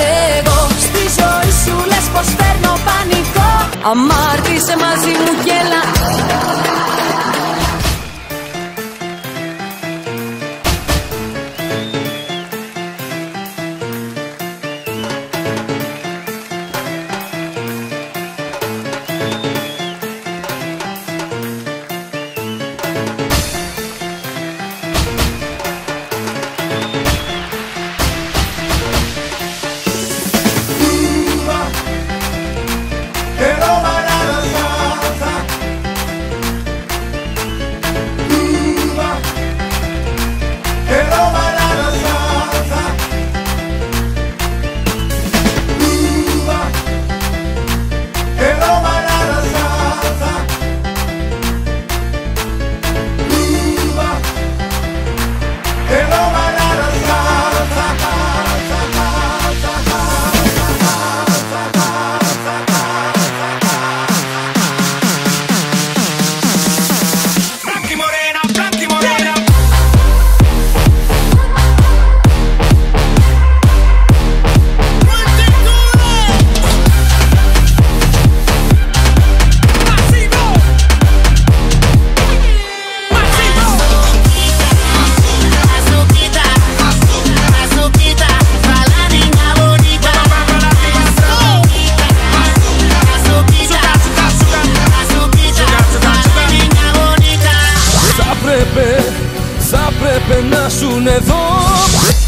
Έγω στη ζωή σου λες πώ φοβάμαι και αμάρτησε μαζί μου η. έπρεπε, θα έπρεπε να σου εδώ.